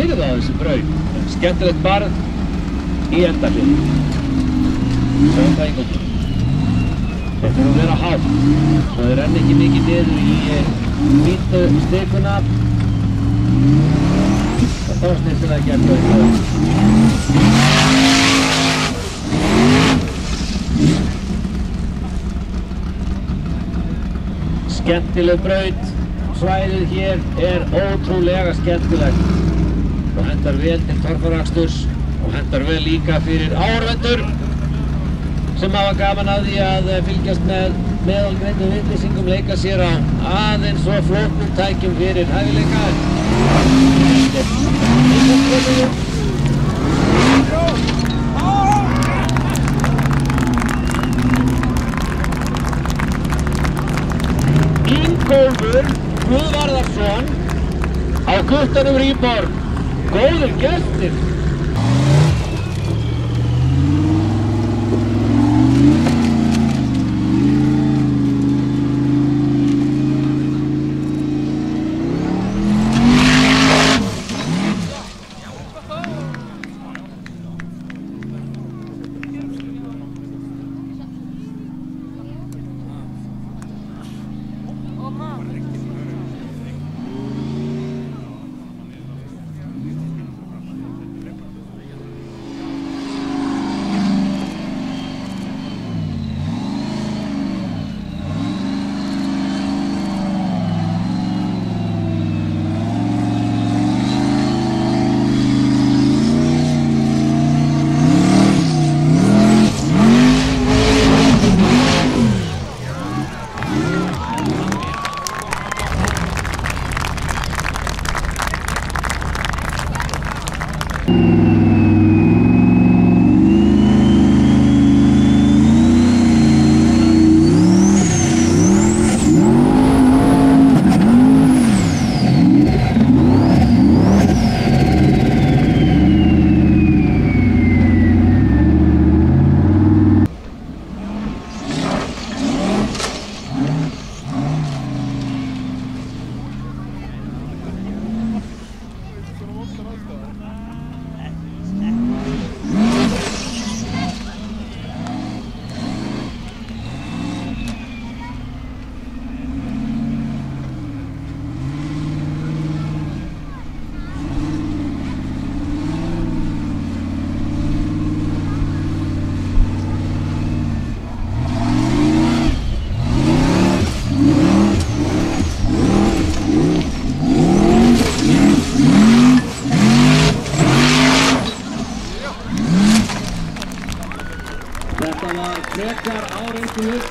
Fyrir það þessi braut. Skemmtilegt barð í endafinn. Sjáum það einhvern. Þetta er að vera hátt. Svo þið renni ekki mikið niður í hvítu stikuna. Og þá snýttir það ekki að brauta. Skemmtileg braut. Svæðið hér er ótrúlega skemmtilegt og hendar vel til torfaraksturs og hendar vel líka fyrir áhörvendur sem hafa gaman að því að fylgjast með meðalgreindu vittlýsingum leika sér á aðeins og flóknum tækjum fyrir hæfileika. Ingólfur Guðvarðarsson á guttanum Rýborg. Golden guest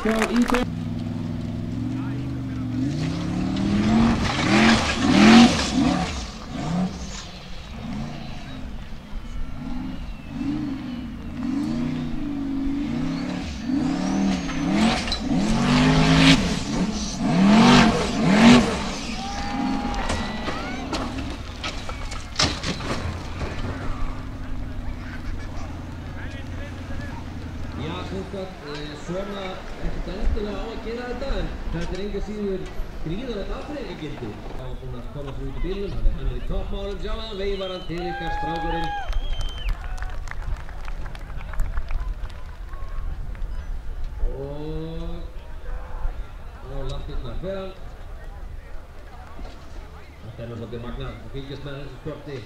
跳一飞 Já, Sveinbjörn, eh, svona ekkert endilega á að gera þetta en þetta er enga síður gríðanlegt afbreyðingagildi. Það var búinn að koma sér út í bílnum, hann er, hann er í toppmálum, sjá það, veifar hann til ykkar strákurinn. Hann. Þetta er svolítið magnað að fylgjast með þessu sporti.